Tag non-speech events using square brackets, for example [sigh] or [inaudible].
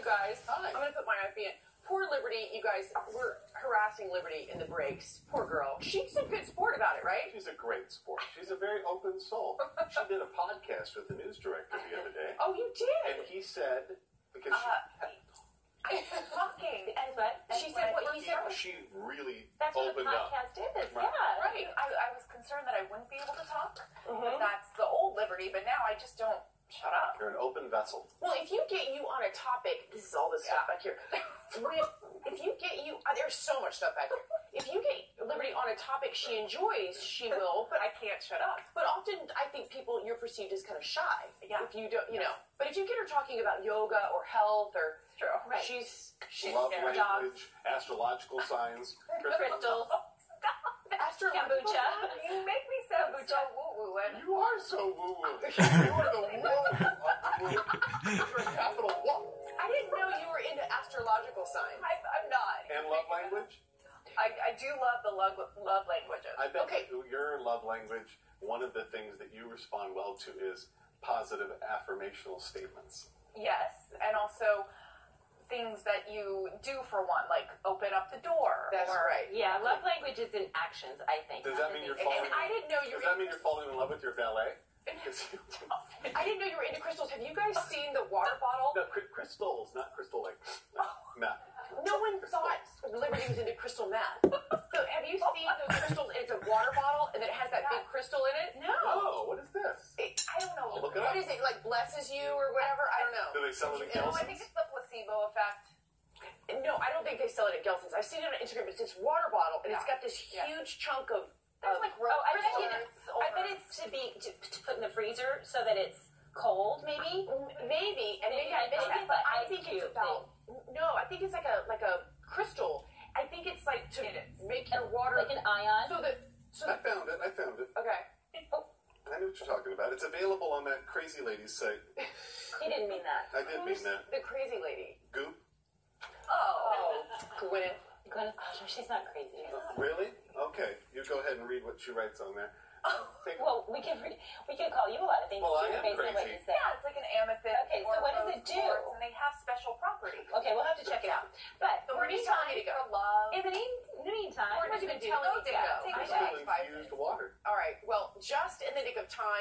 you guys. Hi. I'm gonna put my IP in. Poor Liberté, you guys, we're harassing Liberté in the breaks. Poor girl. She's a good sport about it, right? She's a great sport. She's a very open soul. [laughs] She did a podcast with the news director the other day, Oh, you did? and he said because Uh, talking. And what? And She said what he she, said. she really That's what the opened up. podcast is. Right. Yeah. Right. I, I was concerned that I wouldn't be able to talk. Mhm. That's the old Liberté, but now I just don't shut up. You're an open vessel. Well, if you get you on a topic, this is all this stuff back here. [laughs] If you get you, uh, there's so much stuff back here. If you get Liberté on a topic she enjoys, she will. But I can't shut up. but often I think people you're perceived as kind of shy. Yeah. If you don't, you know. But if you get her talking about yoga or health or True. Right. she's she's Love yeah. language, astrological signs. [laughs] Crystals. Astrological. Kombucha. [laughs] You make me sound so woo woo. And You are so woo woo. You [laughs] are the woo woo. You're a capital woo. I didn't know you were into astrological signs. I, I'm not. And love language. I, I do love the love, love languages. I bet Okay. your love language. One of the things that you respond well to is positive affirmational statements. Yes, and also things that you do for one, like open up the door. That's or, right. Yeah, love language is in actions, I think. Does that mean you're falling? and I didn't know you Does were. that mean you're falling in love with your valet? 'Cause you- [laughs] I didn't know you were into crystals. Have you guys [laughs] seen the water bottle? no, crystals, not crystal like [laughs] meth. No one thought Liberté was into crystal meth. So have you seen those crystals? It's a water bottle and then it has that big crystal in it. No, Oh, what is this? it, I don't know. I'll look it up. is it like? Blesses you or whatever? I don't know. Do they sell it at No, I think it's the placebo effect. No, I don't think they sell it at Gelson's. I've seen it on Instagram. It's this water bottle and it's got this Yeah. huge chunk of. There's of like Oh, I bet, crystals it, I bet it's to be to, to put in the freezer so that it's cold, maybe. maybe and maybe, Maybe I maybe, think but it's I think it's cube about. No, I think it's like a like a crystal. I think it's like to It is. make your water Like an ion. so that so I found it. I found it. Okay. I know what you're talking about. It's available on that crazy lady's site. [laughs] He didn't mean that. I didn't mean that. The crazy lady. Goop. Oh. Gwyneth. Gwyneth Paltrow, she's not crazy. Really? Okay. You go ahead and read what she writes on there. Oh. Take a- Well, we can re- we can call you a lot of things Well, I am based on what crazy. you say. Yeah, it's like an amethyst. Okay, so or what does it do? quartz, And they have special properties. Okay, we'll have to check it out. But So where do you tell me to go? For love. in the mean- in the meantime, Where what did do you we do? tell me to go? take I a should- bath. Crystal infused water. All right. Well, just in the nick of time,